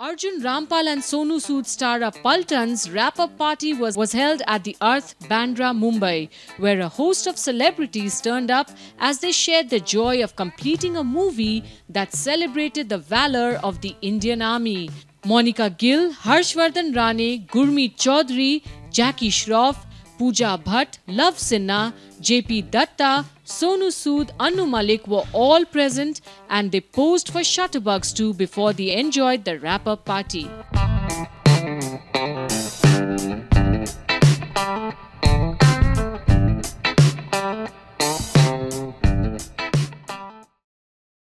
Arjun Rampal and Sonu Sood star Paltan's wrap-up party was, was held at the Earth Bandra, Mumbai, where a host of celebrities turned up as they shared the joy of completing a movie that celebrated the valor of the Indian Army. Monica Gill, Harshvardhan Rane, Gurmeet Chaudhary, Jackie Shroff, Pooja Bhatt, Luv Sinha, J.P. Dutta, Sonu Sood, Anu Malik were all present and they posed for Shutterbugs too before they enjoyed the wrap-up party.